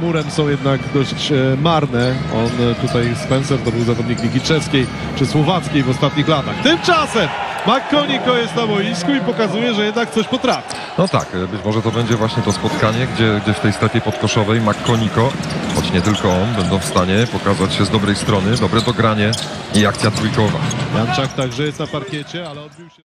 Murem są jednak dość e, marne. On e, tutaj Spencer to był zawodnik Ligi Czeskiej czy Słowackiej w ostatnich latach. Tymczasem Makoniko jest na boisku i pokazuje, że jednak coś potrafi. No tak, e, być może to będzie właśnie to spotkanie, gdzie, gdzie w tej strefie podkoszowej Makkoniko, choć nie tylko on, będą w stanie pokazać się z dobrej strony, dobre dogranie i akcja trójkowa. Janczak także jest na parkiecie, ale odbił się...